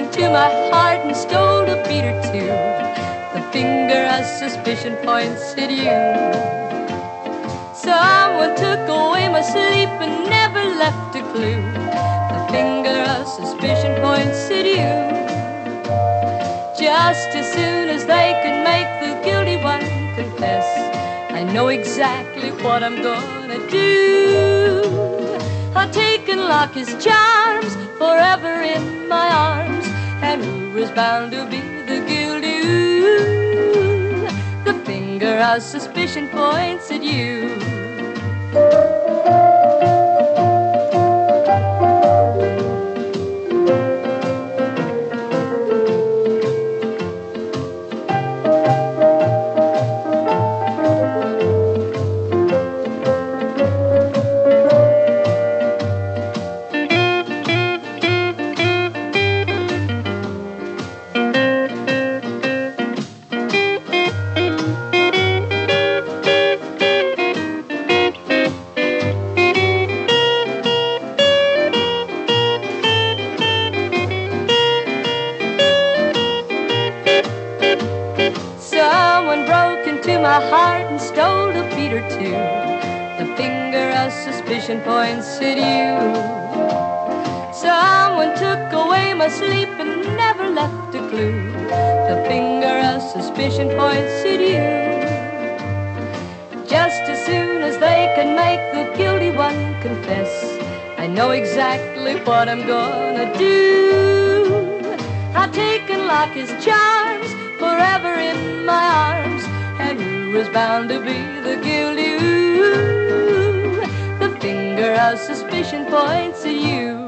into my heart and stole a beat or two. The finger of suspicion points at you. Someone took away my sleep and never left a clue. The finger of suspicion points at you. Just as soon as they can make the guilty one confess, I know exactly what I'm gonna do. I'll take and lock his charms forever in bound to be the guilty? Ooh, the finger of suspicion points at you. My heart and stole a beat or two. The finger of suspicion points at you. Someone took away my sleep and never left a clue. The finger of suspicion points at you. Just as soon as they can make the guilty one confess, I know exactly what I'm gonna do. I'll take and lock his charms forever in my arms. Who is bound to be the guilty? Ooh, the finger of suspicion points at you.